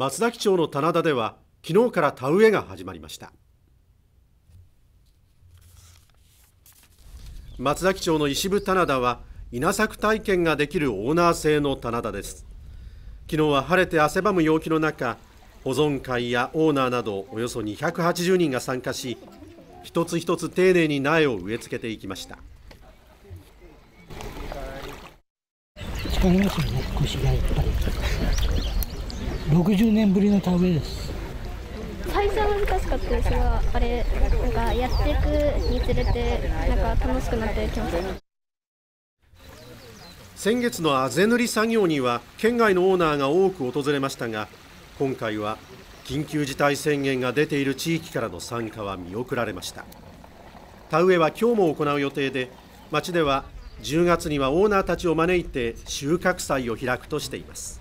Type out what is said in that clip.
松崎町の棚田では昨日から田植えが始まりました。松崎町の石部棚田は稲作体験ができるオーナー制の棚田です。昨日は晴れて汗ばむ陽気の中保存会やオーナーなどおよそ280人が参加し一つ一つ丁寧に苗を植え付けていきました。疲れますよね腰がやっぱり60年ぶりの田植えです。最初は難しかったですがあれなんかやっていくにつれてなんか楽しくなってきました。先月のあぜ塗り作業には県外のオーナーが多く訪れましたが今回は緊急事態宣言が出ている地域からの参加は見送られました。田植えは今日も行う予定で町では10月にはオーナーたちを招いて収穫祭を開くとしています